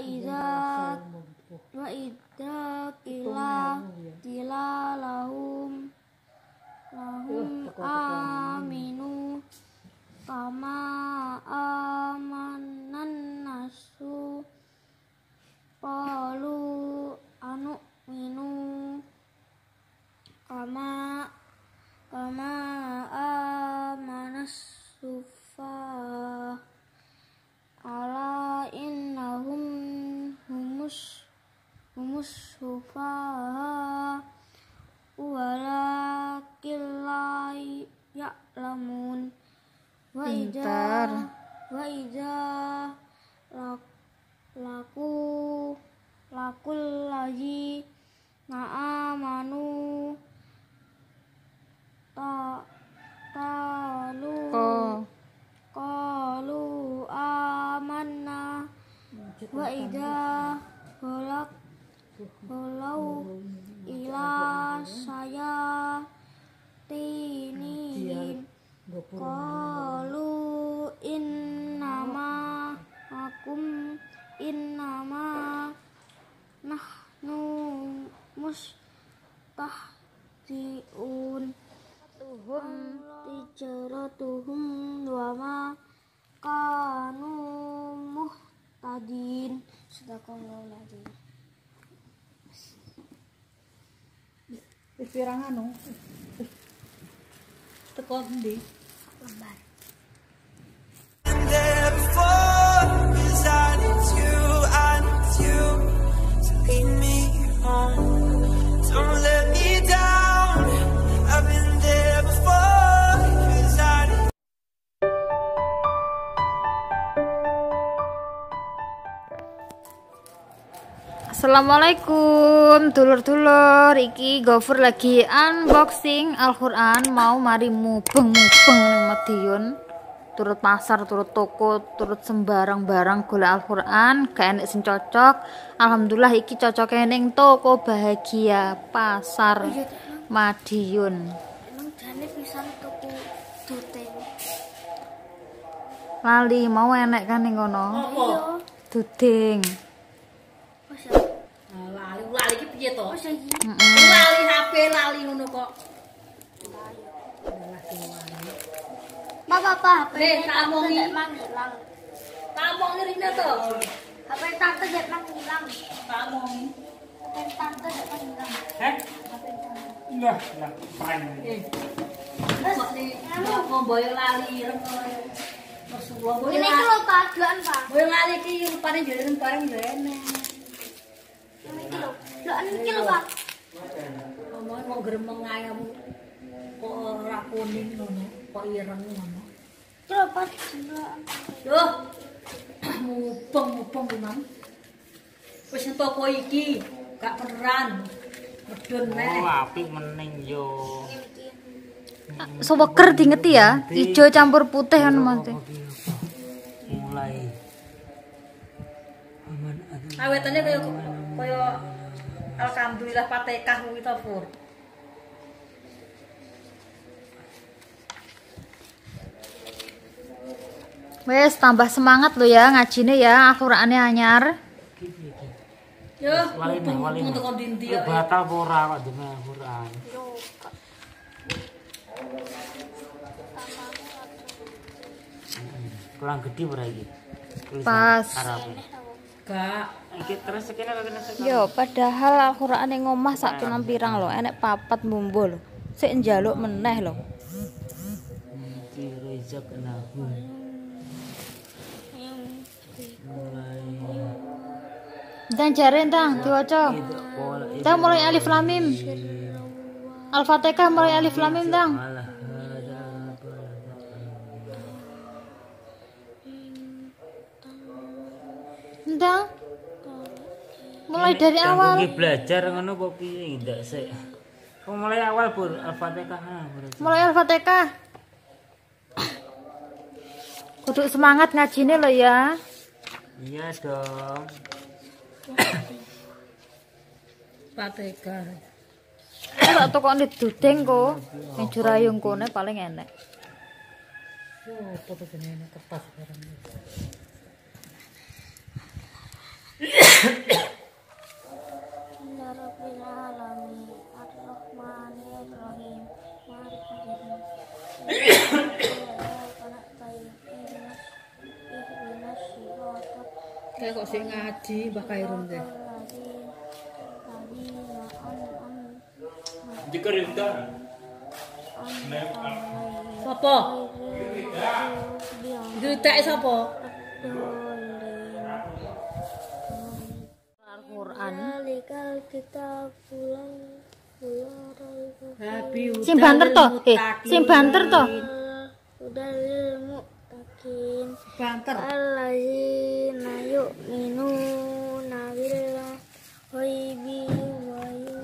idza wa idza qila qila lahum lahum aminu kama amanan nasu qalu anu minu kama kama amanas sufa ala innahum humus humus sufa walakin la ya'lamun wa idza Pintar. wa idza lak- laku. Lakul lagi na'amanu ta talu. Oh. qalu amanna. Wa idza khalaq walau ila saya. Tinihim qalu innama akum innama nahnu mustahzi'un tuhum tijaratuhum wa ma kanu muhtadin lazim Wis pirang anu? Teko ndi? Lembar Assalamualaikum. Dulur-dulur iki Gofur lagi unboxing Al-Qur'an. Mau mari mubeng-mubeng ning Madiun. Turut pasar turut toko turut sembarang barang golek Al-Qur'an. Gak enek sing cocok. Alhamdulillah iki cocoknya ning toko bahagia pasar Madiun. Pisan tuku duteng lali mau enek kan ning kono? Iya. Duding lali HP lali ngono kok. Ma papa HP. Nek tak omongi mang ilang. Tak omongi Rina to. HP tante jek mang ilang. Tak omongi. Tante jek mang ilang. Heh. Lah, lah, pan. Eh. Kok di ngomong boyo lali, rek kok. Rasulullah. Ini iki lho paduan, Pak. Boyo lali iki rupane jare bareng yo enak. Ini iki lho. Doan iki lho Pak. Ngomong wong gremeng ayam kok ora kuning ngono, kok ireng ngono. Iki lho Pak. Doan. Duh. Mubeng-mubeng Imam. Wis toko iki gak peran. Medun Oh, neh. apik meneng yo. seweker dingeti ya ijo campur putih kan Mas Mulai. Aman. Awetane kaya kaya alhamdulillah Fatihah kuwi to, Pur. Wes tambah semangat lo ya ngajine ya Al-Qur'ane anyar. Yo, Wali nih, wali nih. untuk dindi Itu ya. batal apa ora kok dene Al-Qur'an. Kurang gede ora iki? Pas. Gak. Yo padahal Al-Qur'ane ngomah sak pirang pirang lo enek papat mumbo lo. Sik njaluk meneh lo. Dan jare entang diwaca. Entang mulai alif lam mim. Al-Fatihah mulai alif lam mim? Entang. Mulai dari awal. belajar ngono apa piye ndak sik. Kok mulai awal Pur Al-Fatihah ha berarti. Mulai Al-Fatihah. Kudu semangat ngajine lo ya. Iya dong. Fatihah. Ora tokone dudeng kok. Ning jurayung kone paling enek. Yo, foto jenenge kertas barang. ngaji Mbah Kairun deh. Dikir itu. Sopo? Duta sopo? Al-Qur'an. Lekal kita pulang. Sing banter to? Eh, sing banter to? Udah ilmu. Takin Banter. allazina yu'minuna billah ghaibi wa yu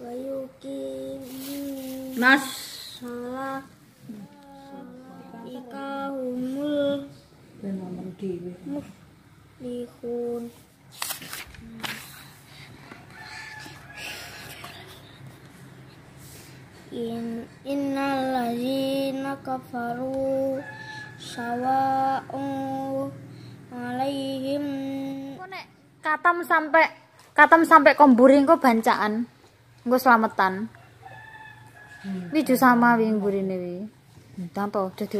wa yuqimu Nas. salah ika humul Ben ngomong dhewe. muflihun In innal ladzina kafaru sawa'un alaihim Kok katam sampai katam sampai komburing kok bancaan. Engko slametan. Wi ju sama wi ngburine wi. Tanpa dadi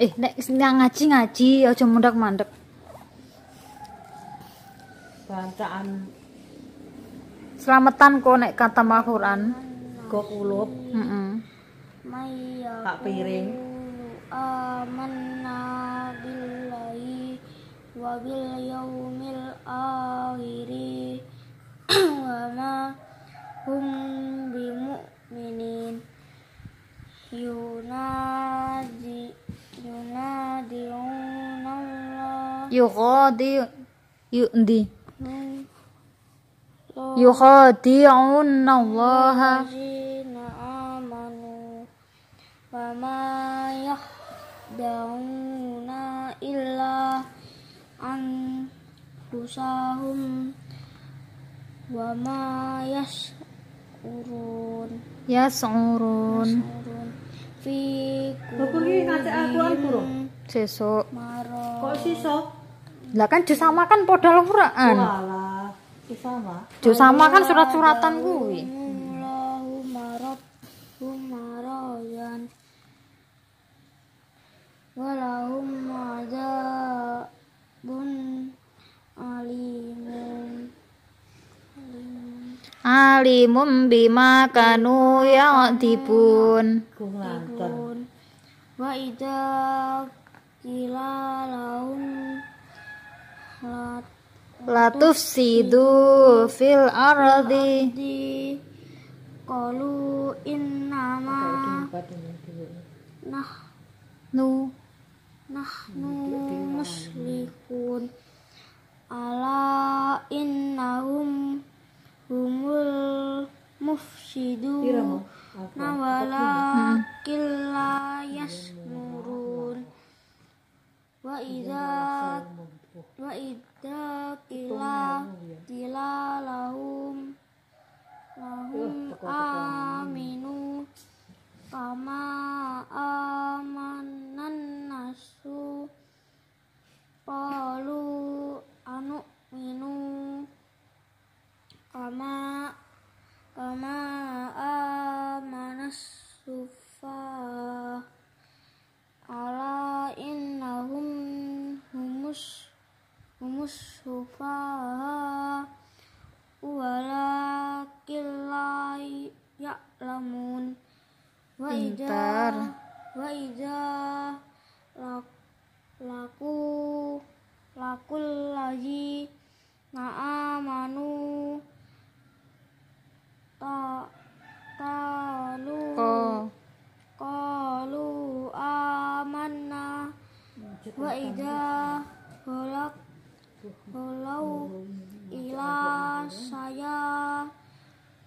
eh nek ngaji ngaji aja mundak-mandek. Bancaan Slametan kok nek katam Al-Qur'an. go kulup Heeh. maya tak piring. Amanna billahi wa bil yaumil akhiri. Wa ma hum bimu'minin. Yunadi yunadiuna Allah Yughadi yu ndi? Allah yukhadi'un Allah wa ma yahda'una illa anfusahum wa ma yas'urun Urun fi sesuk. Kok? Lah kan sama kan Al-Qur'an. Walah, iki sama. Kan surat-suratan kuwi. Walahum azabun alimun. Alimum bima kanu alimun wa idza qila lahum la Latufsidu fil ardi. di qalu innama nah. Nu nahnu muslihun ala innahum humul mufsidun. Nawala killa yasmurun. wa idza wa idza kila kila lahum lahum aminu kama amanan nasu qalu anu minu kama kama amanas sufa. Ala innahum humus humus sufa. Walakin la ya'lamun. Wa idza wa idza lak- laku lakul lagi na'amanu ta talu ko qalu amanna wa idza holak holau ila saya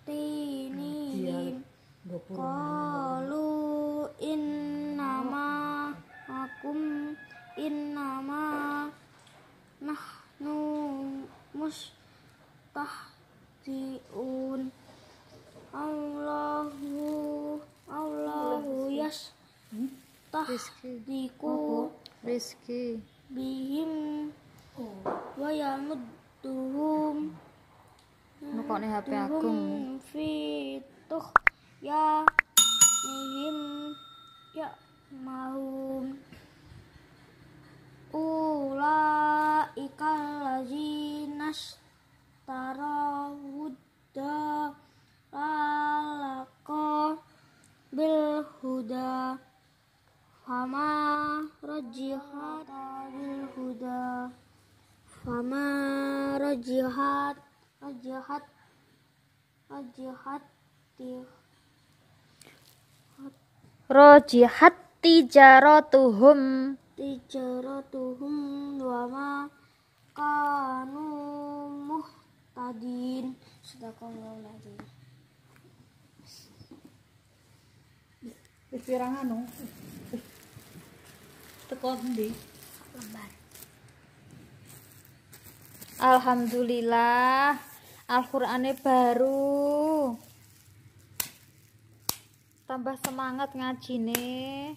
tinihim qalu innama akum innama nahnu mustahzi'un Allahu Allahu yas tahdiku rizki. Bihim wa yamudduhum. Nu kok nih HP aku. Hum fi tuh ya nihim. Ya mahum ulaika allazina tarawudda lalaka bil huda. Fama rajihat bil huda. Fama rajihat rajihat rajihat rojihat tijaratuhum tijaratuhum wa ma kanu muhtadin. Alazim Wis pirang anu? Teko ndi? lembar. Alhamdulillah Al-Qur'ane baru tambah semangat ngajine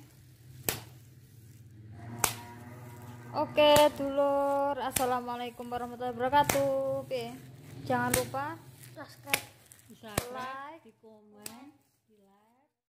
Oke dulur Assalamualaikum warahmatullahi wabarakatuh Piye? Jangan lupa subscribe like di komen.